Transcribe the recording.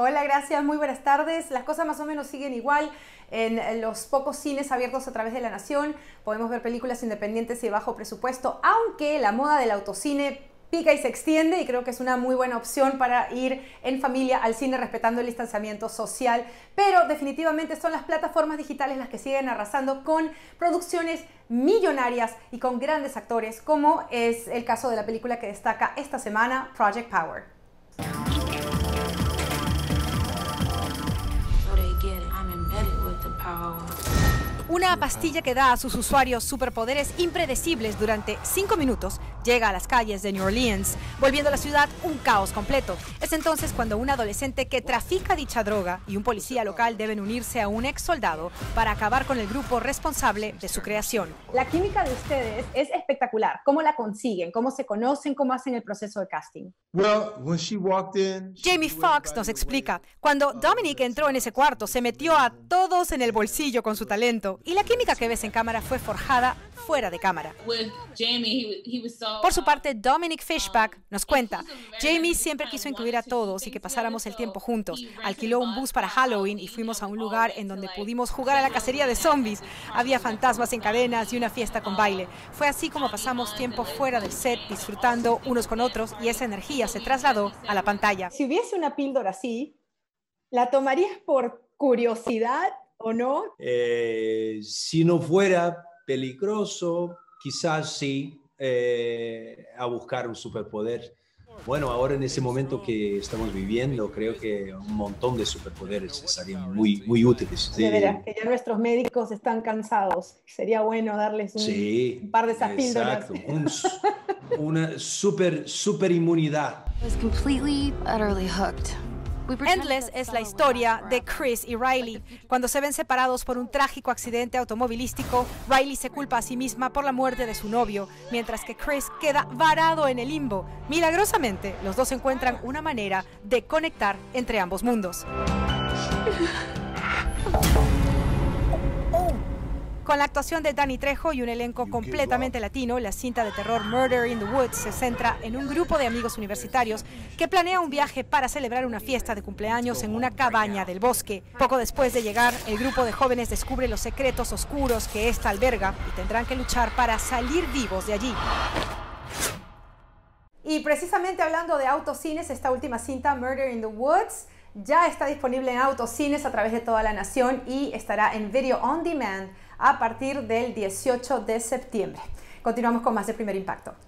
Hola, gracias, muy buenas tardes. Las cosas más o menos siguen igual. En los pocos cines abiertos a través de la nación podemos ver películas independientes y de bajo presupuesto, aunque la moda del autocine pica y se extiende y creo que es una muy buena opción para ir en familia al cine respetando el distanciamiento social, pero definitivamente son las plataformas digitales las que siguen arrasando con producciones millonarias y con grandes actores, como es el caso de la película que destaca esta semana, Project Power. Una pastilla que da a sus usuarios superpoderes impredecibles durante cinco minutos llega a las calles de New Orleans, volviendo a la ciudad un caos completo. Es entonces cuando un adolescente que trafica dicha droga y un policía local deben unirse a un ex soldado para acabar con el grupo responsable de su creación. La química de ustedes es espectacular. ¿Cómo la consiguen? ¿Cómo se conocen? ¿Cómo hacen el proceso de casting? Jamie Foxx nos explica, cuando Dominic entró en ese cuarto, se metió a todos en el bolsillo con su talento y la química que ves en cámara fue forjada fuera de cámara. Por su parte, Dominic Fishback nos cuenta, Jamie siempre quiso incluir a todos y que pasáramos el tiempo juntos. Alquiló un bus para Halloween y fuimos a un lugar en donde pudimos jugar a la cacería de zombies. Había fantasmas en cadenas y una fiesta con baile. Fue así como pasamos tiempo fuera del set, disfrutando unos con otros y esa energía se trasladó a la pantalla. Si hubiese una píldora así, ¿la tomarías por curiosidad o no? Eh, si no fuera peligroso, quizás sí, eh, a buscar un superpoder. Bueno, ahora en ese momento que estamos viviendo, creo que un montón de superpoderes serían muy, muy útiles. De veras, que ya nuestros médicos están cansados. Sería bueno darles un, par de esas píldoras. una super, super inmunidad. completely, utterly hooked. Endless es la historia de Chris y Riley. Cuando se ven separados por un trágico accidente automovilístico, Riley se culpa a sí misma por la muerte de su novio, mientras que Chris queda varado en el limbo. Milagrosamente, los dos encuentran una manera de conectar entre ambos mundos. Con la actuación de Danny Trejo y un elenco completamente latino, la cinta de terror Murder in the Woods se centra en un grupo de amigos universitarios que planea un viaje para celebrar una fiesta de cumpleaños en una cabaña del bosque. Poco después de llegar, el grupo de jóvenes descubre los secretos oscuros que esta alberga y tendrán que luchar para salir vivos de allí. Y precisamente hablando de autocines, esta última cinta, Murder in the Woods, ya está disponible en autocines a través de toda la nación y estará en Video On Demand a partir del 18 de septiembre. Continuamos con más de Primer Impacto.